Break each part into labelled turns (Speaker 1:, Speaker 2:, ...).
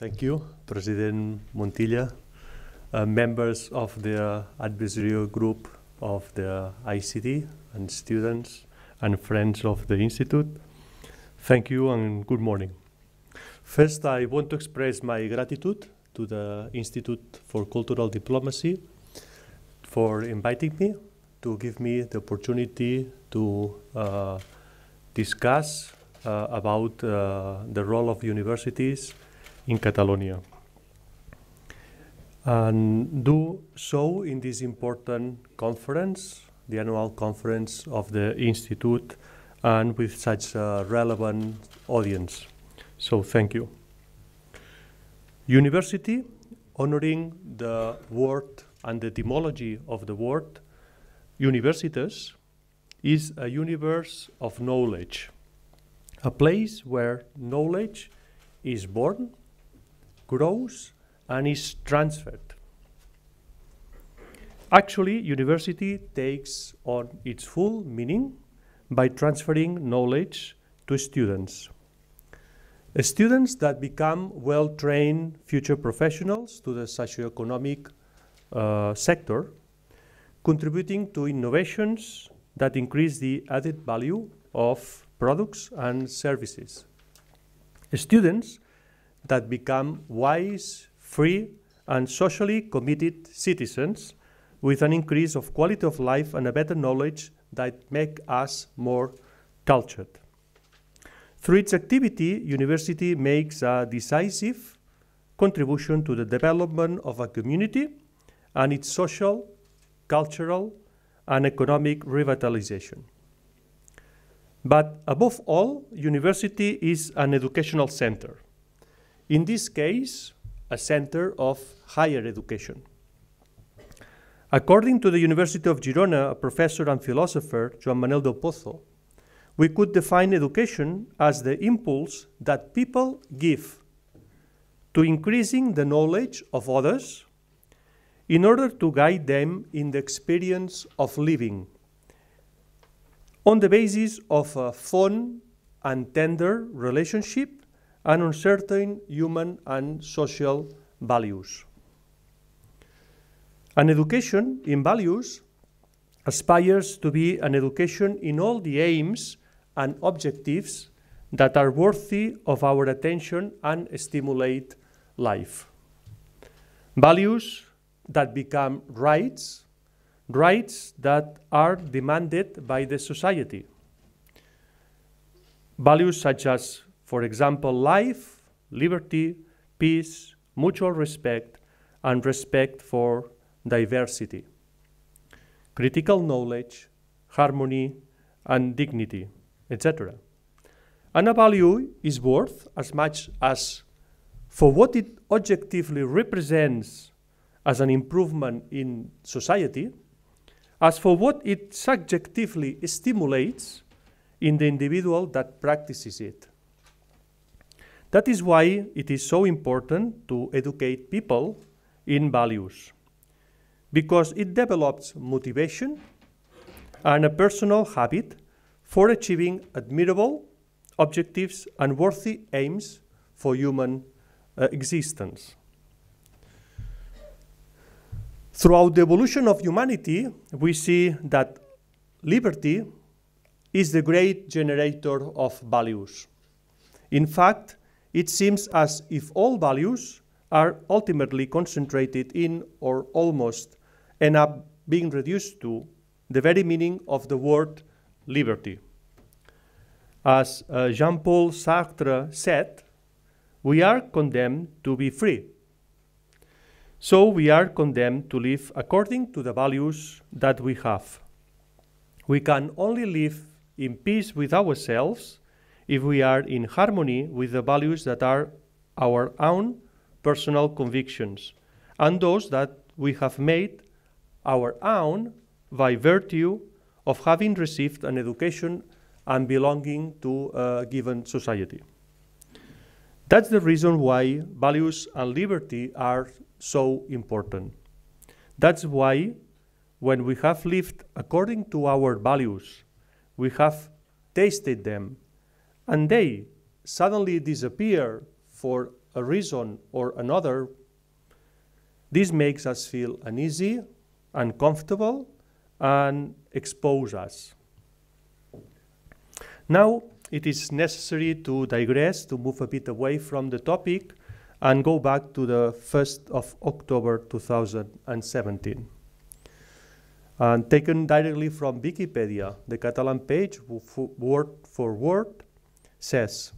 Speaker 1: Thank you, President Montilla, uh, members of the advisory group of the ICD and students and friends of the Institute. Thank you and good morning. First, I want to express my gratitude to the Institute for Cultural Diplomacy for inviting me to give me the opportunity to uh, discuss uh, about uh, the role of universities in Catalonia. And do so in this important conference, the annual conference of the Institute, and with such a relevant audience. So thank you. University, honoring the word and the etymology of the word, universitas, is a universe of knowledge, a place where knowledge is born grows and is transferred. Actually, university takes on its full meaning by transferring knowledge to students. Students that become well-trained future professionals to the socioeconomic uh, sector, contributing to innovations that increase the added value of products and services. Students that become wise, free, and socially committed citizens with an increase of quality of life and a better knowledge that make us more cultured. Through its activity, university makes a decisive contribution to the development of a community and its social, cultural, and economic revitalization. But above all, university is an educational center in this case, a center of higher education. According to the University of Girona, a professor and philosopher, Joan Manuel del Pozo, we could define education as the impulse that people give to increasing the knowledge of others in order to guide them in the experience of living on the basis of a fond and tender relationship and on certain human and social values. An education in values aspires to be an education in all the aims and objectives that are worthy of our attention and stimulate life. Values that become rights, rights that are demanded by the society. Values such as for example, life, liberty, peace, mutual respect, and respect for diversity, critical knowledge, harmony, and dignity, etc. And a value is worth as much as for what it objectively represents as an improvement in society, as for what it subjectively stimulates in the individual that practices it. That is why it is so important to educate people in values, because it develops motivation and a personal habit for achieving admirable objectives and worthy aims for human uh, existence. Throughout the evolution of humanity, we see that liberty is the great generator of values. In fact, it seems as if all values are ultimately concentrated in or almost end up being reduced to the very meaning of the word liberty. As uh, Jean Paul Sartre said, we are condemned to be free. So we are condemned to live according to the values that we have. We can only live in peace with ourselves if we are in harmony with the values that are our own personal convictions and those that we have made our own by virtue of having received an education and belonging to a given society. That's the reason why values and liberty are so important. That's why when we have lived according to our values, we have tasted them, and they suddenly disappear for a reason or another, this makes us feel uneasy, uncomfortable, and expose us. Now, it is necessary to digress, to move a bit away from the topic, and go back to the 1st of October 2017. And taken directly from Wikipedia, the Catalan page, word for word, says,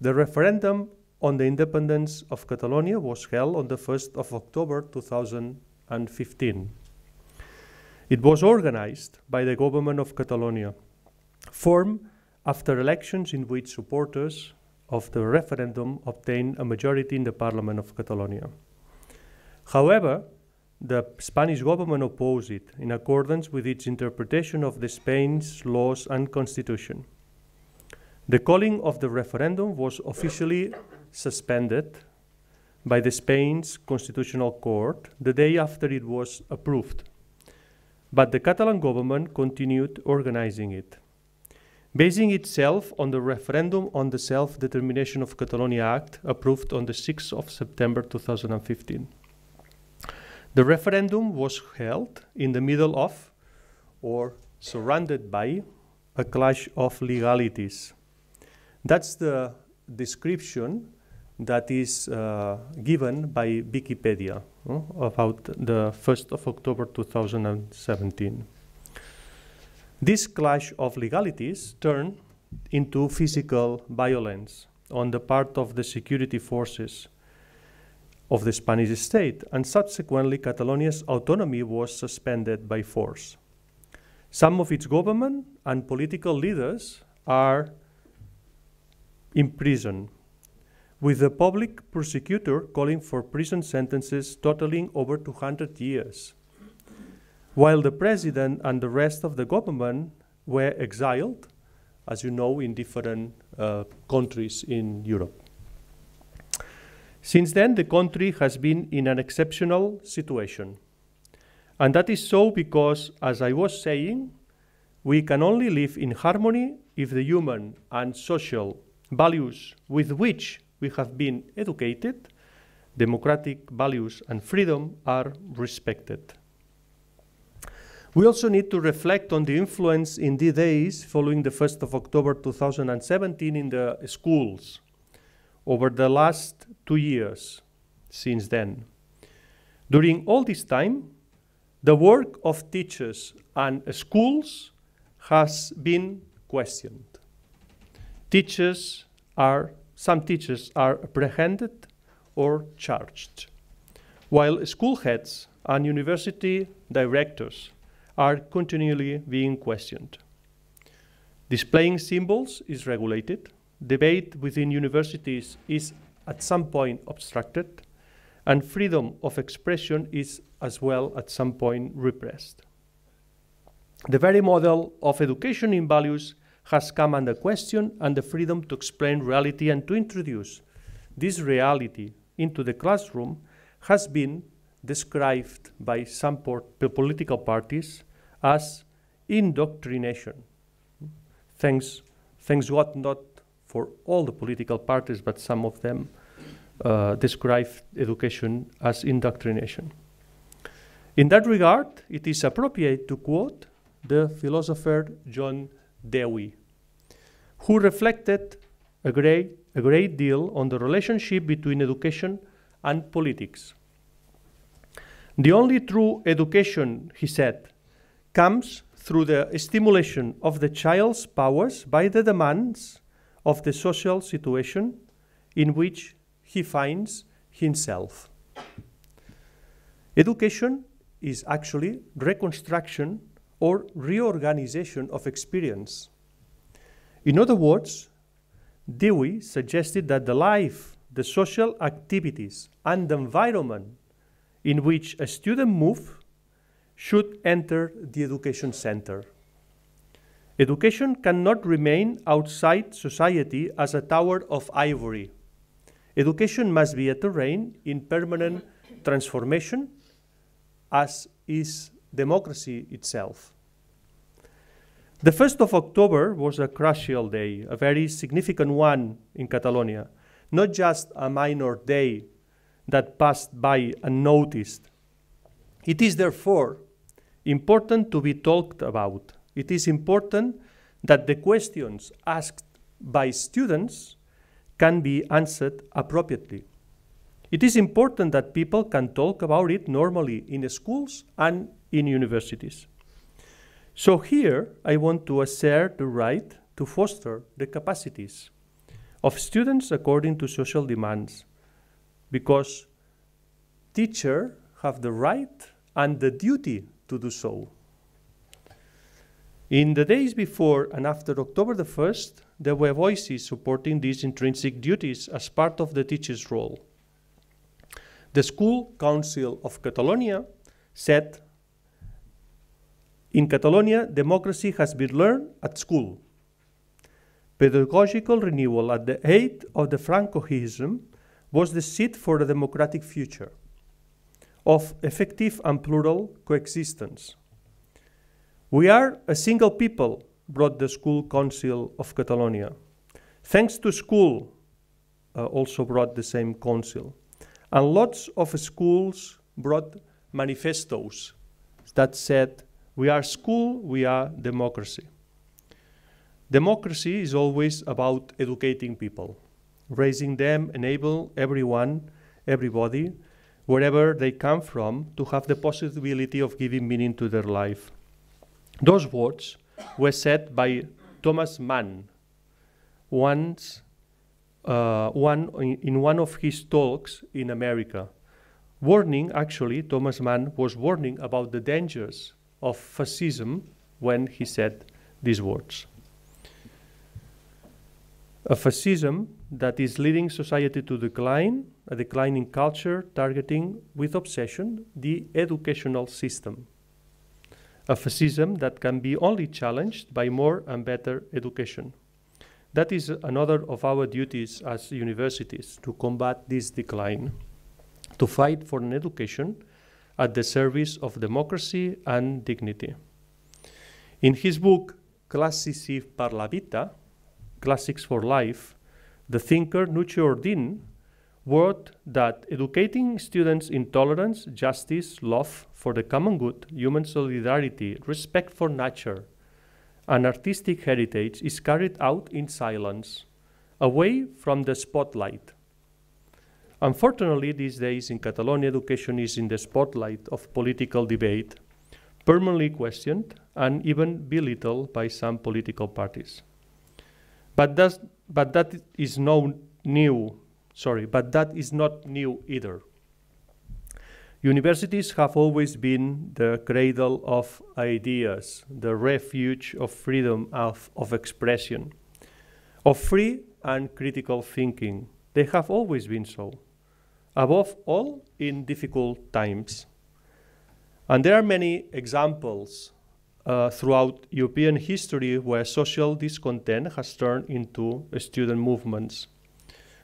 Speaker 1: the referendum on the independence of Catalonia was held on the 1st of October 2015. It was organized by the government of Catalonia, formed after elections in which supporters of the referendum obtained a majority in the Parliament of Catalonia. However, the Spanish government opposed it in accordance with its interpretation of the Spain's laws and constitution. The calling of the referendum was officially suspended by the Spain's Constitutional Court the day after it was approved. But the Catalan government continued organizing it, basing itself on the referendum on the Self-Determination of Catalonia Act approved on the 6th of September 2015. The referendum was held in the middle of, or surrounded by, a clash of legalities. That's the description that is uh, given by Wikipedia uh, about the 1st of October 2017. This clash of legalities turned into physical violence on the part of the security forces of the Spanish state, and subsequently Catalonia's autonomy was suspended by force. Some of its government and political leaders are imprisoned with the public prosecutor calling for prison sentences totaling over 200 years, while the president and the rest of the government were exiled, as you know, in different uh, countries in Europe. Since then, the country has been in an exceptional situation. And that is so because, as I was saying, we can only live in harmony if the human and social values with which we have been educated, democratic values and freedom are respected. We also need to reflect on the influence in the days following the 1st of October 2017 in the schools over the last two years since then. During all this time, the work of teachers and schools has been questioned. Teachers are some teachers are apprehended or charged, while school heads and university directors are continually being questioned. Displaying symbols is regulated, debate within universities is at some point obstructed, and freedom of expression is as well at some point repressed. The very model of education in values has come under question and the freedom to explain reality and to introduce this reality into the classroom has been described by some political parties as indoctrination. Thanks, thanks God not for all the political parties, but some of them uh, describe education as indoctrination. In that regard, it is appropriate to quote the philosopher John Dewey, who reflected a great, a great deal on the relationship between education and politics. The only true education, he said, comes through the stimulation of the child's powers by the demands of the social situation in which he finds himself. Education is actually reconstruction or reorganization of experience. In other words, Dewey suggested that the life, the social activities, and the environment in which a student moves should enter the education center. Education cannot remain outside society as a tower of ivory. Education must be a terrain in permanent transformation, as is democracy itself. The 1st of October was a crucial day, a very significant one in Catalonia. not just a minor day that passed by unnoticed. It is therefore important to be talked about. It is important that the questions asked by students can be answered appropriately. It is important that people can talk about it normally in schools and in universities. So here I want to assert the right to foster the capacities of students according to social demands because teachers have the right and the duty to do so. In the days before and after October the 1st, there were voices supporting these intrinsic duties as part of the teacher's role. The School Council of Catalonia said, in Catalonia, democracy has been learned at school. Pedagogical renewal at the height of the Francoism was the seed for a democratic future of effective and plural coexistence. We are a single people, brought the School Council of Catalonia. Thanks to school, uh, also brought the same council. And lots of schools brought manifestos that said, we are school, we are democracy. Democracy is always about educating people, raising them, enable everyone, everybody, wherever they come from, to have the possibility of giving meaning to their life. Those words were said by Thomas Mann once, uh, one, in one of his talks in America. Warning, actually, Thomas Mann was warning about the dangers of fascism when he said these words. A fascism that is leading society to decline, a declining culture targeting with obsession the educational system a fascism that can be only challenged by more and better education. That is another of our duties as universities to combat this decline, to fight for an education at the service of democracy and dignity. In his book, Classici per la Vita, Classics for Life, the thinker Nuccio Ordine wrote that educating students in tolerance, justice, love for the common good, human solidarity, respect for nature, and artistic heritage is carried out in silence, away from the spotlight. Unfortunately, these days in Catalonia, education is in the spotlight of political debate, permanently questioned and even belittled by some political parties. But, but that is no new sorry, but that is not new either. Universities have always been the cradle of ideas, the refuge of freedom of, of expression, of free and critical thinking. They have always been so, above all in difficult times. And there are many examples uh, throughout European history where social discontent has turned into student movements.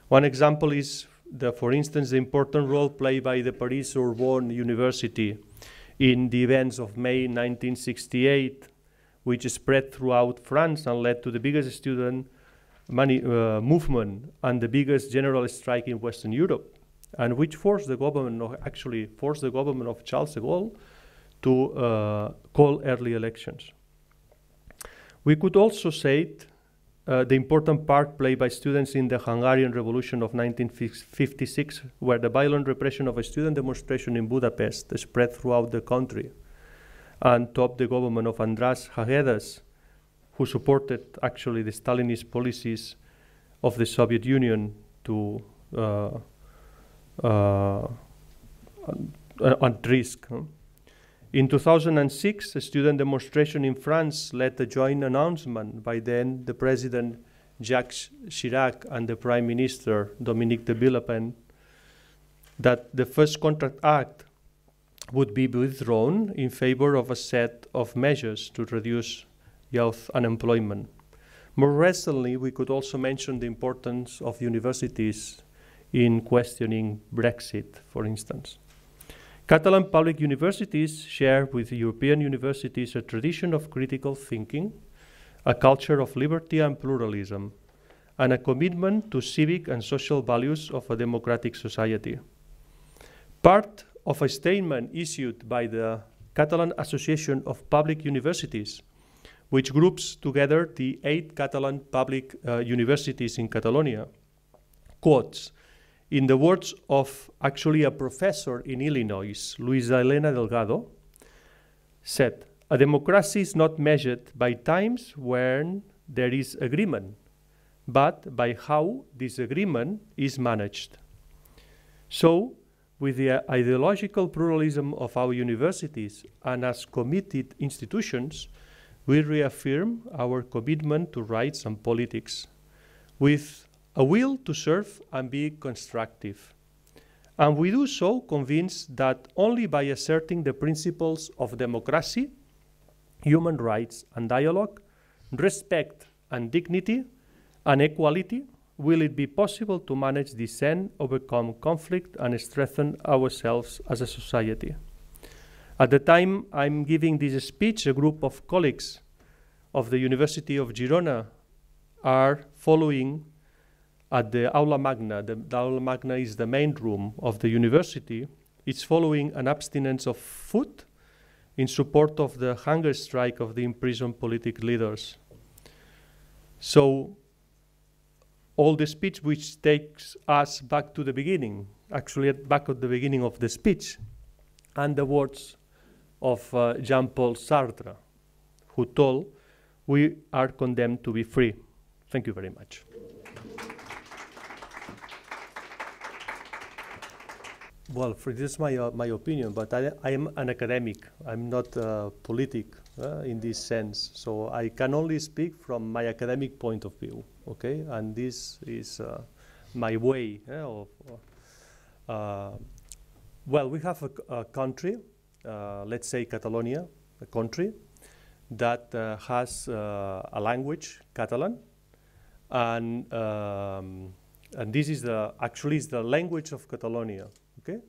Speaker 1: One example is, the, for instance, the important role played by the Paris Sorbonne University in the events of May 1968, which spread throughout France and led to the biggest student money, uh, movement and the biggest general strike in Western Europe, and which forced the government, actually forced the government of Charles de Gaulle to uh, call early elections. We could also say it uh, the important part played by students in the Hungarian Revolution of 1956, where the violent repression of a student demonstration in Budapest spread throughout the country and topped the government of András Hegedűs, who supported actually the Stalinist policies of the Soviet Union to uh, uh, at risk. In 2006, a student demonstration in France led a joint announcement by then the President Jacques Chirac and the Prime Minister Dominique de Villepin that the first contract act would be withdrawn in favor of a set of measures to reduce youth unemployment. More recently, we could also mention the importance of universities in questioning Brexit, for instance. Catalan public universities share with European universities a tradition of critical thinking, a culture of liberty and pluralism, and a commitment to civic and social values of a democratic society. Part of a statement issued by the Catalan Association of Public Universities, which groups together the eight Catalan public uh, universities in Catalonia, quotes, in the words of actually a professor in Illinois, Luisa Elena Delgado, said, a democracy is not measured by times when there is agreement, but by how this agreement is managed. So, with the ideological pluralism of our universities and as committed institutions, we reaffirm our commitment to rights and politics with a will to serve and be constructive. And we do so convinced that only by asserting the principles of democracy, human rights and dialogue, respect and dignity, and equality, will it be possible to manage dissent, overcome conflict, and strengthen ourselves as a society. At the time I'm giving this speech, a group of colleagues of the University of Girona are following at the Aula Magna. The, the Aula Magna is the main room of the university. It's following an abstinence of food in support of the hunger strike of the imprisoned political leaders. So all the speech which takes us back to the beginning, actually back at the beginning of the speech, and the words of uh, Jean-Paul Sartre, who told, we are condemned to be free. Thank you very much. Well, for this is my, uh, my opinion, but I, I am an academic. I'm not uh, politic uh, in this sense. So I can only speak from my academic point of view, okay? And this is uh, my way of, uh, well, we have a, a country, uh, let's say Catalonia, a country that has a language, Catalan, and, um, and this is the, actually is the language of Catalonia, okay?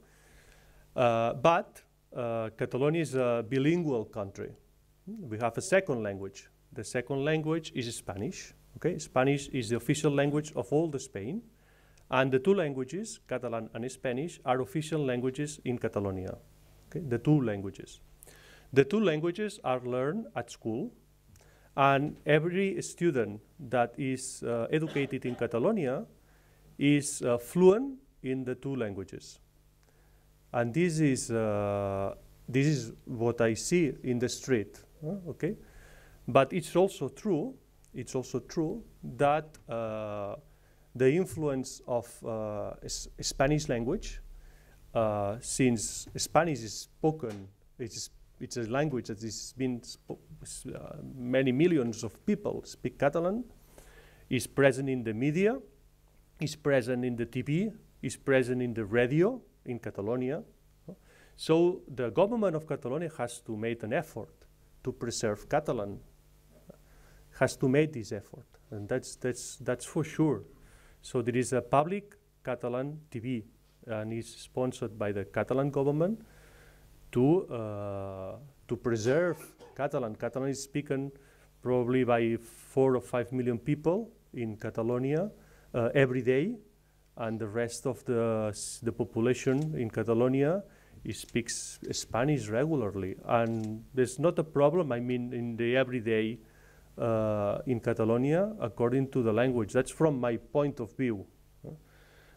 Speaker 1: Uh, but uh, Catalonia is a bilingual country. We have a second language. The second language is Spanish. Okay, Spanish is the official language of all the Spain, and the two languages, Catalan and Spanish, are official languages in Catalonia. Okay, the two languages. The two languages are learned at school, and every student that is uh, educated in Catalonia is uh, fluent in the two languages. And this is, uh, this is what I see in the street, okay? But it's also true, it's also true that uh, the influence of uh, Spanish language, uh, since Spanish is spoken, it's, it's a language that has been uh, many millions of people speak Catalan, is present in the media, is present in the TV, is present in the radio, in Catalonia. So the government of Catalonia has to make an effort to preserve Catalan, has to make this effort, and that's, that's, that's for sure. So there is a public Catalan TV, and it's sponsored by the Catalan government to, uh, to preserve Catalan. Catalan is spoken probably by four or five million people in Catalonia uh, every day, and the rest of the, the population in Catalonia speaks Spanish regularly. And there's not a problem, I mean, in the everyday uh, in Catalonia according to the language. That's from my point of view.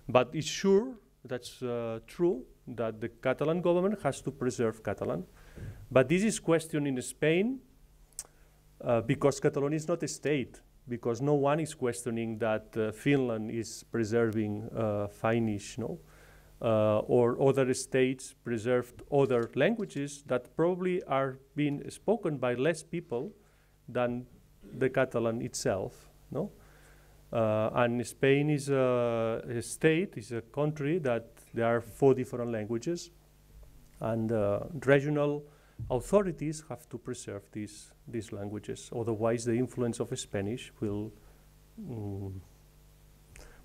Speaker 1: But it's sure, that's uh, true, that the Catalan government has to preserve Catalan. But this is questioned in Spain uh, because Catalonia is not a state because no one is questioning that uh, Finland is preserving uh, Finnish, no? Uh, or other states preserved other languages that probably are being spoken by less people than the Catalan itself, no? Uh, and Spain is a, a, state, is a country that there are four different languages, and uh, regional authorities have to preserve these, these languages. Otherwise, the influence of Spanish will, mm,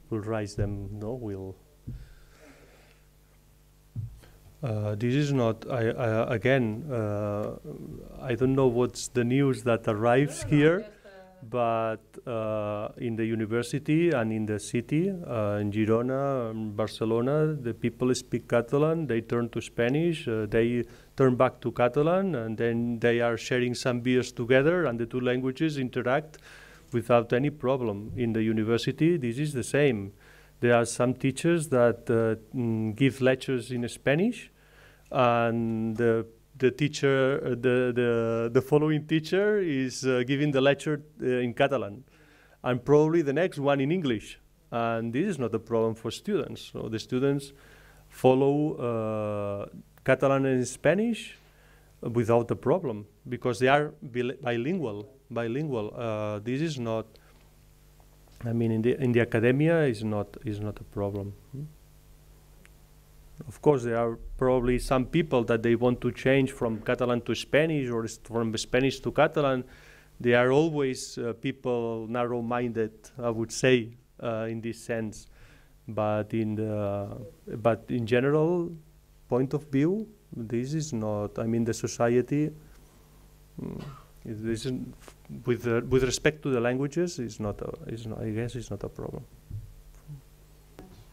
Speaker 1: will rise them, no, will. Uh, this is not, I, I, again, uh, I don't know what's the news that arrives here, but uh, in the university and in the city, uh, in Girona, Barcelona, the people speak Catalan, they turn to Spanish, uh, they turn back to Catalan, and then they are sharing some beers together, and the two languages interact without any problem. In the university, this is the same. There are some teachers that uh, mm, give lectures in Spanish, and the the teacher, uh, the, the, the following teacher is uh, giving the lecture uh, in Catalan, and probably the next one in English. And this is not a problem for students. So the students follow uh, Catalan and Spanish without a problem because they are bilingual. Bilingual. Uh, this is not. I mean, in the in the academia is not is not a problem. Hmm? Of course, there are probably some people that they want to change from Catalan to Spanish or from Spanish to Catalan. They are always uh, people narrow-minded, I would say, uh, in this sense. But in the but in general point of view, this is not. I mean, the society. Mm, this is with uh, with respect to the languages is not. A, is not. I guess it's not a problem.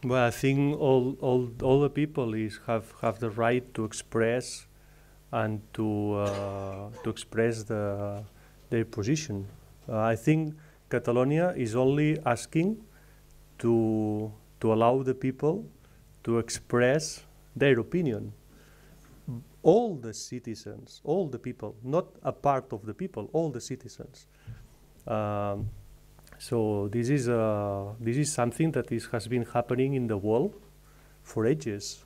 Speaker 1: Well, I think all, all, all the people is have, have the right to express and to, uh, to express the, their position. Uh, I think Catalonia is only asking to, to allow the people to express their opinion. All the citizens, all the people, not a part of the people, all the citizens. Um, so this is, uh, this is something that is, has been happening in the world for ages.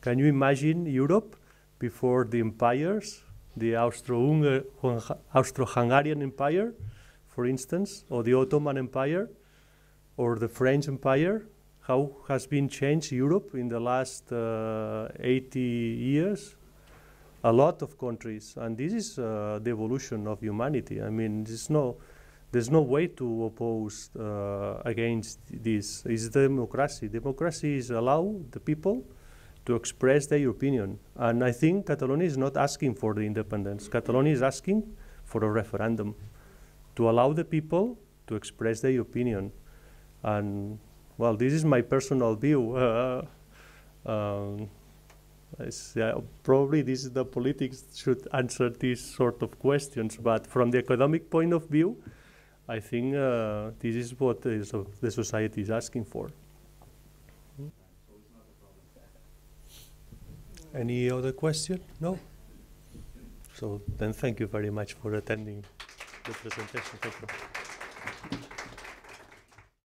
Speaker 1: Can you imagine Europe before the empires, the Austro-Hungarian Empire, for instance, or the Ottoman Empire, or the French Empire? How has been changed Europe in the last uh, 80 years? A lot of countries, and this is uh, the evolution of humanity. I mean, there's no there's no way to oppose uh, against this. It's democracy. Democracy is allow the people to express their opinion. And I think Catalonia is not asking for the independence. Catalonia is asking for a referendum to allow the people to express their opinion. And well, this is my personal view. Uh, um, yeah, probably this is the politics should answer these sort of questions, but from the economic point of view, I think uh, this is what uh, the society is asking for. Any other question? No? So then thank you very much for attending the presentation. Thank you.